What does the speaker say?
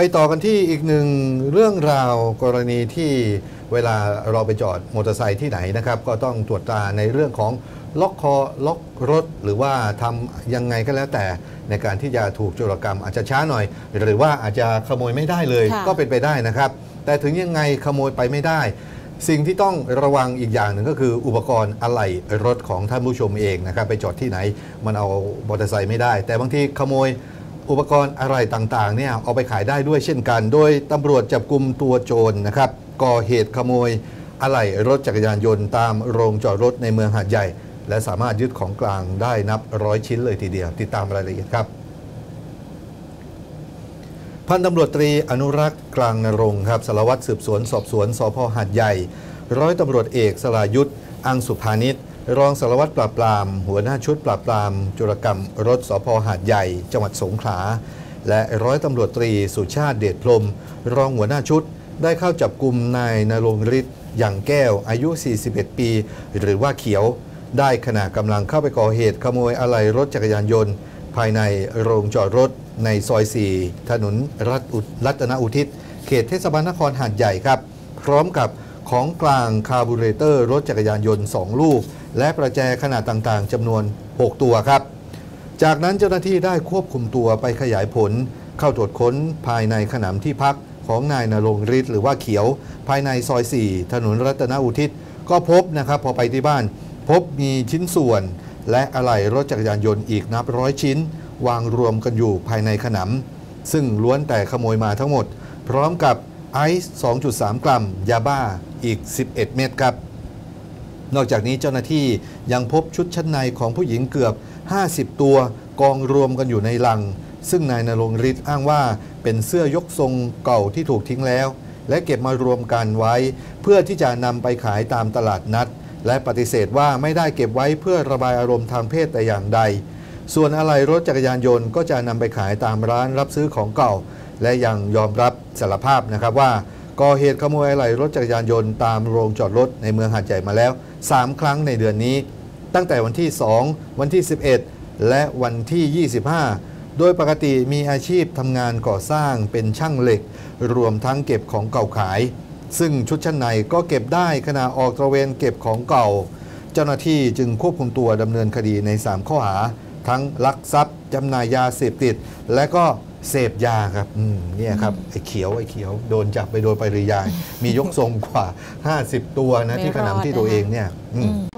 ไปต่อกันที่อีกหนึ่งเรื่องราวกรณีที่เวลาเราไปจอดมอเตอร์ไซค์ที่ไหนนะครับ ก็ต้องตรวจตราในเรื่องของล็อกคอล็อกรถ หรือว่าทำยังไงก็แล้วแต่ในการที่จะถูกโจรกรรมอาจจะช้าหน่อย หรือว่าอาจจะขโมยไม่ได้เลยค่ะก็เป็นไปได้นะครับ แต่ถึงยังไงขโมยไปไม่ได้ สิ่งที่ต้องระวังอีกอย่างหนึ่งก็คืออุปกรณ์อะไหล่รถของท่านผู้ชมเองนะครับ ไปจอดที่ไหนมันเอามอเตอร์ไซค์ไม่ได้ แต่บางทีขโมย อุปกรณ์อะไรต่างๆเนี่ยเอาไปขายได้ด้วยเช่นกัน โดยตำรวจจับกลุ่มตัวโจรนะครับก่อเหตุขโมยอะไหล่รถจักรยานยนต์ตามโรงจอดรถในเมืองหาดใหญ่ และสามารถยึดของกลางได้นับร้อยชิ้นเลยทีเดียว ติดตามรายละเอียดครับ พันตำรวจตรีอนุรักษ์กลางนรงครับสารวัตรสืบสวนสอบสวนสพหาดใหญ่ ร้อยตำรวจเอกสรายุทธ์อังสุภานิช รองสารวัตรปราบปราม หัวหน้าชุดปราบปราม จุรกรรมรถสพหาดใหญ่ จังหวัดสงขลา และร้อยตำรวจตรีสุชาติเดชพรม รองหัวหน้าชุด ได้เข้าจับกลุ่มนายนรงฤทธิ์อย่างแก้วอายุ 41 ปี หรือว่าเขียว ได้ขณะกำลังเข้าไปก่อเหตุขโมยอะไหล่รถจักรยานยนต์ ภายในโรงจอดรถ ในซอย 4 ถนนรัตนอุทิศ เขตเทศบาลนครหาดใหญ่ครับ พร้อมกับ ของกลางคาร์บูเรเตอร์รถจักรยานยนต์ 2 ลูก และประแจขนาดต่างๆจำนวน 6 ตัวครับ จากนั้นเจ้าหน้าที่ได้ควบคุมตัวไปขยายผล เข้าตรวจค้นภายในขนำที่พักของนายนรงฤทธิ์หรือว่าเขียว ภายในซอย 4 ถนนรัตนอุทิศ ก็พบนะครับพอไปที่บ้าน พบมีชิ้นส่วน และอะไหล่รถจักรยานยนต์อีกนับร้อยชิ้น วางรวมกันอยู่ภายในขนำซึ่งล้วนแต่ขโมยมาทั้งหมด พร้อมกับ ไอซ์ 2.3 กรัม ยาบ้าอีก 11 เม็ดครับ นอกจากนี้เจ้าหน้าที่ยังพบชุดชั้นในของผู้หญิงเกือบ 50 ตัวกองรวมกันอยู่ในลัง ซึ่งนายนรงฤทธิ์อ้างว่าเป็นเสื้อยกทรงเก่าที่ถูกทิ้งแล้ว และเก็บมารวมกันไว้ เพื่อที่จะนำไปขายตามตลาดนัด และปฏิเสธว่าไม่ได้เก็บไว้เพื่อระบายอารมณ์ทางเพศแต่อย่างใด ส่วนอะไหล่รถจักรยานยนต์ก็จะนำไปขายตามร้านรับซื้อของเก่า และยังยอมรับ สารภาพนะครับว่าก่อเหตุขโมยอะไหล่รถจักรยานยนต์ตามโรงจอดรถในเมืองหาดใหญ่มาแล้ว 3 ครั้งในเดือนนี้ ตั้งแต่วันที่ 2 วันที่ 11 และวันที่ 25 โดยปกติมีอาชีพทำงานก่อสร้างเป็นช่างเหล็ก รวมทั้งเก็บของเก่าขาย ซึ่งชุดชั้นในก็เก็บได้ขณะออกตระเวนเก็บของเก่า เจ้าหน้าที่จึงควบคุมตัวดำเนินคดีใน 3 ข้อหา ทั้งลักทรัพย์จำหน่ายยาเสพติด และก็ เสพยาครับอืมเนี่ยครับไอ้เขียวไอ้เขียวโดนจับไปโดยปริยาย มียกทรงกว่า 50 ตัวนะที่ขนำที่ตัวเองเนี่ยอืมอืม